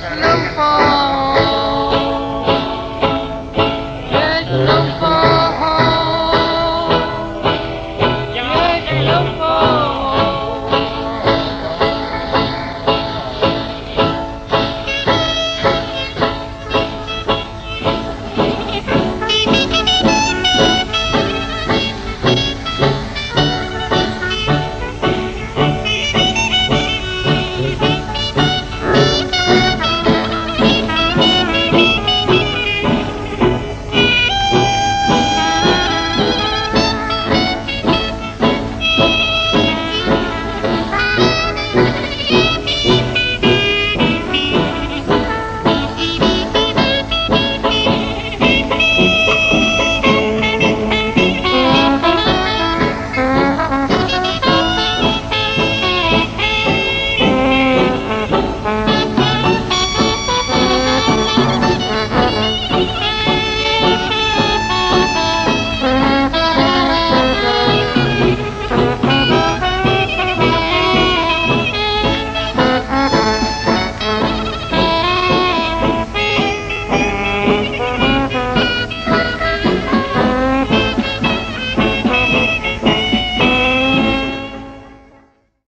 snowfall.